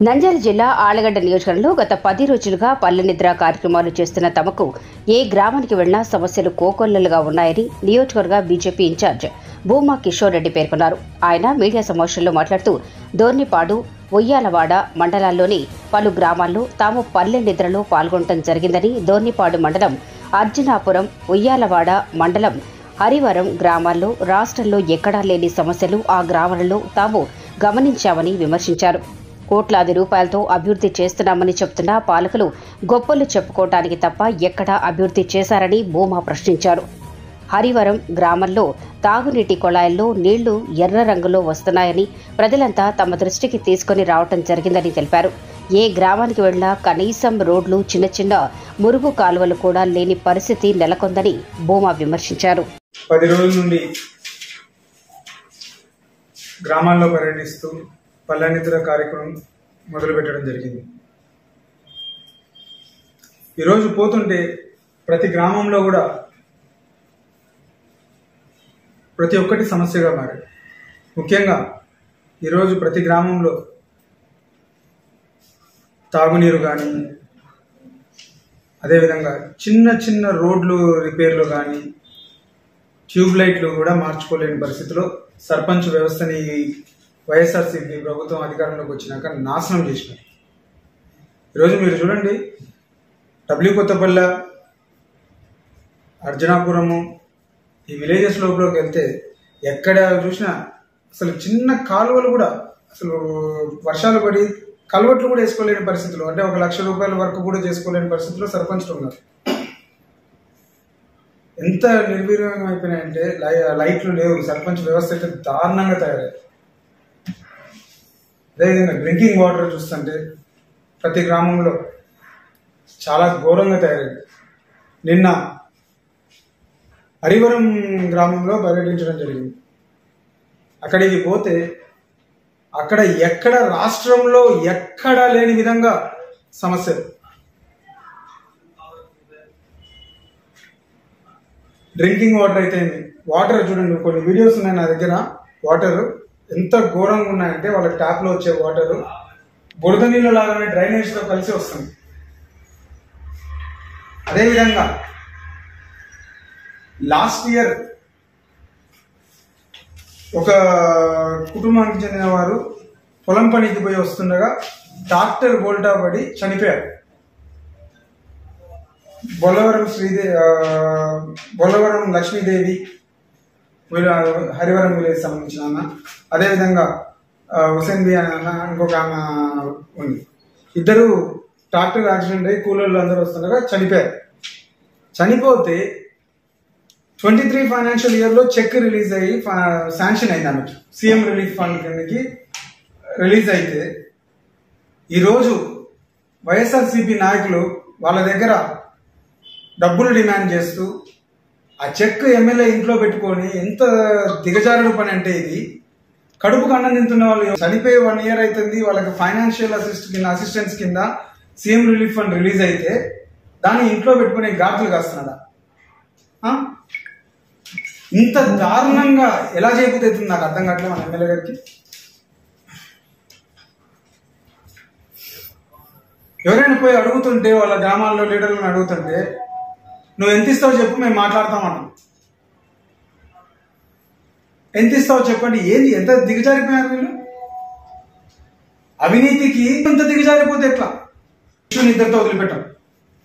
నంద్యాల జిల్లా ఆలగడ్డ నియోజకవర్గంలో గత పది రోజులుగా పల్లె నిద్ర కార్యక్రమాలు చేస్తున్న తమకు ఏ గ్రామానికి వెళ్ళినా సమస్యలు కోకొల్లలుగా ఉన్నాయని నియోజకవర్గ బీజేపీ ఇన్ఛార్జ్ భూమా కిషోర్ రెడ్డి పేర్కొన్నారు. ఆయన మీడియా సమావేశంలో మాట్లాడుతూ దోర్నిపాడు ఉయ్యాలవాడ మండలాల్లోని పలు గ్రామాల్లో తాము పల్లె నిద్రలో పాల్గొనడం జరిగిందని దోర్నిపాడు మండలం అర్జునాపురం ఉయ్యాలవాడ మండలం హరివరం గ్రామాల్లో రాష్ట్రంలో ఎక్కడా లేని సమస్యలు ఆ గ్రామాలలో తాము గమనించామని విమర్శించారు. కోట్లాది రూపాయలతో అభివృద్ధి చేస్తున్నామని చెబుతున్న పాలకులు గొప్పలు చెప్పుకోవటానికి తప్ప ఎక్కడా అభివృద్ధి చేశారని భూమా ప్రశ్నించారు. హరివరం గ్రామంలో తాగునీటి కొళాయిల్లో నీళ్ళు ఎర్ర రంగులో వస్తున్నాయని ప్రజలంతా తమ దృష్టికి తీసుకుని రావటం జరిగిందని తెలిపారు. ఏ గ్రామానికి వెళ్ళినా కనీసం రోడ్లు చిన్న చిన్న మురుగు కాలువలు కూడా లేని పరిస్థితి నెలకొందని భూమా విమర్శించారు. పది రోజుల నుండి గ్రామాల్లో పర్యటిస్తూ పల్లెనిద్ర కార్యక్రమం మొదలుపెట్టడం జరిగింది. ఈరోజు పోతుంటే ప్రతి గ్రామంలో కూడా ప్రతి ఒక్కటి సమస్యగా మారాయి. ముఖ్యంగా ఈరోజు ప్రతి గ్రామంలో తాగునీరు కానీ అదేవిధంగా చిన్న చిన్న రోడ్లు రిపేర్లు కానీ ట్యూబ్ లైట్లు కూడా మార్చుకోలేని పరిస్థితిలో సర్పంచ్ వ్యవస్థని వైఎస్ఆర్సీపీ ప్రభుత్వం అధికారంలోకి వచ్చినాక నాశనం చేసినారు. ఈరోజు మీరు చూడండి డబ్ల్యూ కొత్తపల్లె అర్జునాపురము ఈ విలేజెస్ లోపలికి వెళ్తే ఎక్కడ చూసినా అసలు చిన్న కాలువలు కూడా అసలు వర్షాలు పడి కలవట్లు కూడా వేసుకోలేని పరిస్థితులు అంటే ఒక లక్ష రూపాయల వరకు కూడా చేసుకోలేని పరిస్థితిలో సర్పంచ్లు ఉన్నారు. ఎంత నిర్వీర్యం అయిపోయినాయంటే లై- లైట్లు లేవు. సర్పంచ్ వ్యవస్థ అయితే దారుణంగా తయారైంది. అదేవిధంగా డ్రింకింగ్ వాటర్ చూస్తుంటే ప్రతి గ్రామంలో చాలా ఘోరంగా తయారైంది. నిన్న హరివరం గ్రామంలో పర్యటించడం జరిగింది. అక్కడికి పోతే అక్కడ ఎక్కడ రాష్ట్రంలో ఎక్కడా లేని విధంగా సమస్య. డ్రింకింగ్ వాటర్ అయితే వాటర్ చూడండి కొన్ని వీడియోస్ ఉన్నాయి నా దగ్గర. వాటర్ ఎంత ఘోరంగా ఉన్నాయంటే వాళ్ళ ట్యాప్లో వచ్చే వాటర్ బురద నీళ్ళ లాగానే డ్రైనేజ్ కలిసి వస్తుంది. అదేవిధంగా లాస్ట్ ఇయర్ ఒక కుటుంబానికి చెందిన వారు పొలం పనికి పోయి వస్తుండగా డాక్టర్ బోల్టా పడి చనిపోయారు. బొల్లవరం శ్రీదే బొల్లవరం లక్ష్మీదేవి వీళ్ళు హరివరం విలేజ్ సంబంధించిన అన్న. అదేవిధంగా ఆ, హుసేన్ బి అనే అన్న ఇంకొక అన్న ఉంది. ఇద్దరు ట్రాక్టర్ యాక్సిడెంట్ అయ్యి కూలీలు అందరూ వస్తుండగా చనిపోయారు. చనిపోతే ట్వంటీ త్రీ ఫైనాన్షియల్ ఇయర్లో చెక్ రిలీజ్ అయ్యి శాంక్షన్ అయింది ఆమెకి. సీఎం రిలీఫ్ ఫండ్ కిందకి రిలీజ్ అయితే ఈరోజు వైఎస్ఆర్సీపీ నాయకులు వాళ్ళ దగ్గర డబ్బులు డిమాండ్ చేస్తూ ఆ చెక్ ఎమ్మెల్యే ఇంట్లో పెట్టుకొని ఎంత దిగజారుడు పని అంటే ఇది. కడుపుకు అన్నం తింటున్న వాళ్ళు చనిపోయి వన్ ఇయర్ అవుతుంది వాళ్ళకి ఫైనాన్షియల్ అసిస్ట్ కింద అసిస్టెన్స్ కింద సీఎం రిలీఫ్ ఫండ్ రిలీజ్ అయితే దాన్ని ఇంట్లో పెట్టుకునే గాతులు కాస్తున్నాడా? ఇంత దారుణంగా ఎలా చేయబోతుంది నాకు అర్థం కావట్లేదు మన ఎమ్మెల్యే గారికి? ఎవరైనా పోయి అడుగుతుంటే వాళ్ళ గ్రామాల్లో లీడర్లను అడుగుతుంటే నువ్వు ఎంత ఇస్తావు చెప్పు మేము మాట్లాడతామన్నాం ఎంత ఇస్తావు చెప్పండి. ఏంది? ఎంత దిగజారిపోయారు వీళ్ళు? అవినీతికి ఎంత దిగజారిపోతే ఎట్లా? ఇష్యూని ఇద్దరితో వదిలిపెట్టాం.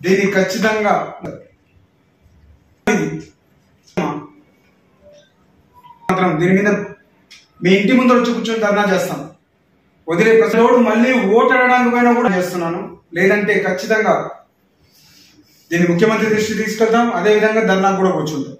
దీన్ని ఖచ్చితంగా మాత్రం దీని మీద మీ ఇంటి ముందర వచ్చి కూర్చొని ధర్నా చేస్తాం. వదిలే ప్రజలు మళ్ళీ ఓటు అడగడానికి పైన కూడా చేస్తున్నాను. లేదంటే ఖచ్చితంగా దీన్ని ముఖ్యమంత్రి దృష్టి తీసుకెళ్తాం అదే విధంగా ధర్నా కూడా కూర్చుంటాం